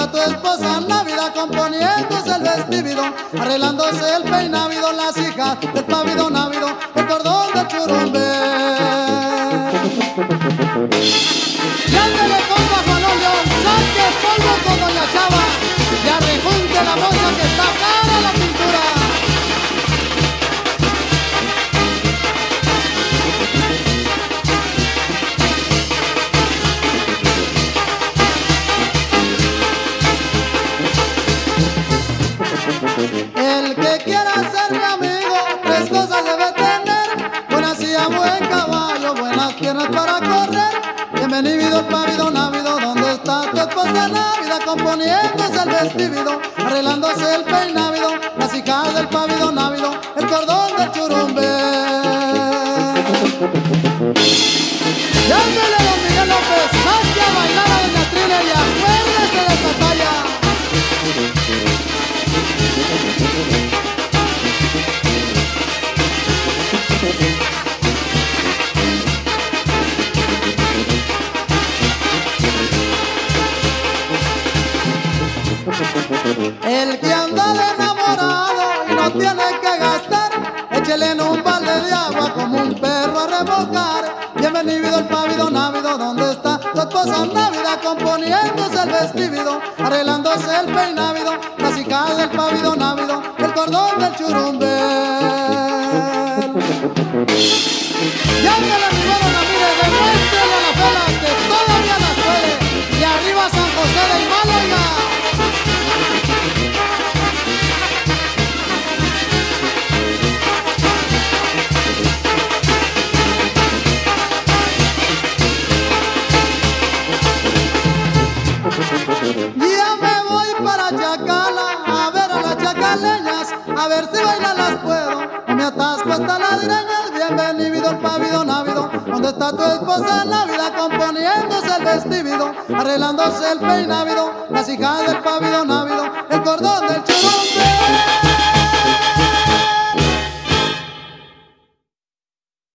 está tu esposa návida, componiéndose el vestido, arreglándose el peinávido, las hijas del pavido návido, el cordón del churumbe. El que quiera ser mi amigo, tres cosas debe tener. Buena silla, buen caballo, buenas piernas para correr. Bienvenido, pavido, návido, ¿dónde está tu esposa návida? Componiéndose el vestido, arreglándose el peinávido, las hijas del pavido návido, El que anda de enamorado no tiene que gastar, échele en un balde de agua como un perro a remojar. Bienvenido el pavido návido, ¿dónde está tu esposa návida? Componiéndose el vestido, arreglándose el peinávido, las hijas del pavido návido, el cordón del churumbe. Llámale Chacala a ver a las chacaleñas, a ver si bailan las puedo. Y me atasco hasta las greñas, bienvenido pavido návido, donde está tu esposa návida, componiéndose el vestido, arreglándose el peinávido, las hijas del pavido návido, el cordón del churumbe.